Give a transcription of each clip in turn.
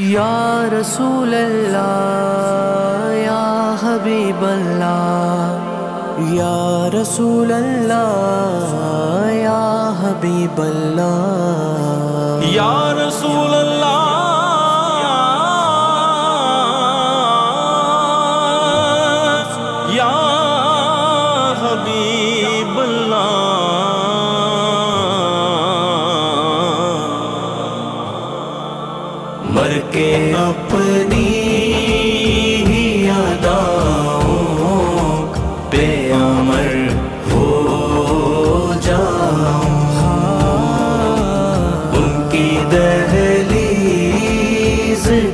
या रसूल अल्लाह या हबीब अल्लाह या रसूल अल्लाह या हबीब अल्लाह या रसूल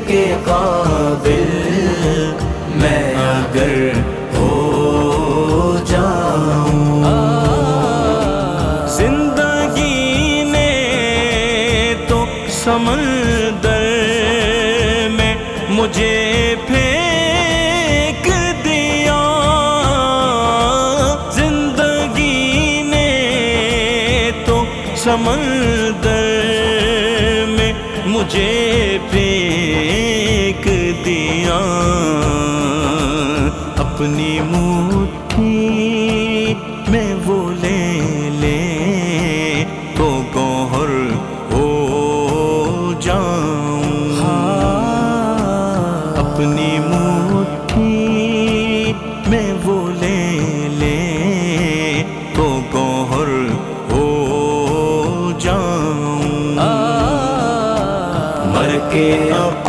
के काबिल मैं अगर हो जाऊँ। ज़िंदगी ने तो समंदर में मुझे फेंक दिया। ज़िंदगी ने तो समंदर में मुझे फेंक अपनी मुट्ठी में वो ले ले। तो गौहर हो जाऊँ। अपनी मुट्ठी में वो ले ले। तो गौहर हो जाऊँ। मर के अपनी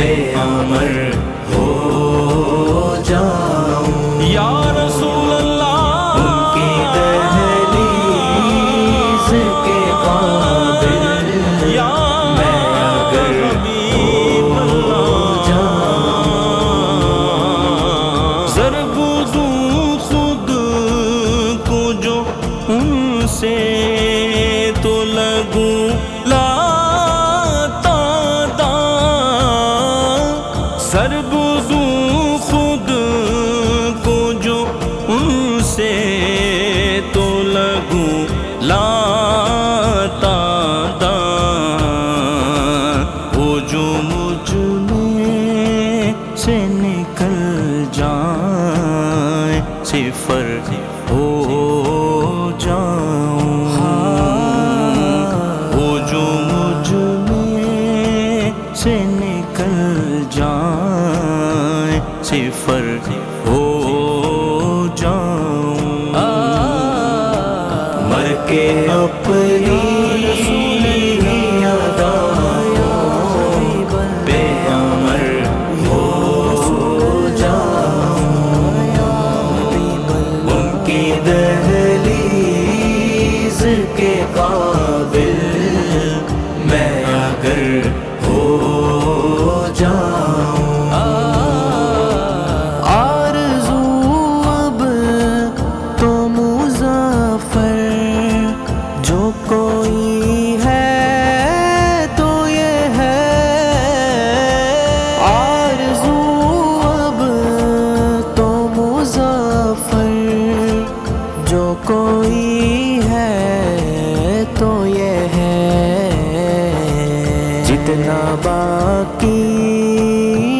पे अमर हो जाऊँ। या रसूल अल्लाह उनकी दहलीज के काबिल या मैं अगर हो जाऊँ। ज़रब दूँ खुद को जो उनसे से निकल जाए सिफर हो जाऊँ। वो जो मुझमें से निकल जाए सिफर हो जाऊँ। मर के अपनी दहलीज के कितना बाकी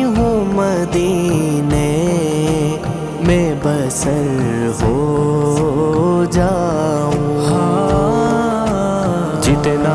हूँ मदीने में बसर हो जाऊँ। हाँ। जितना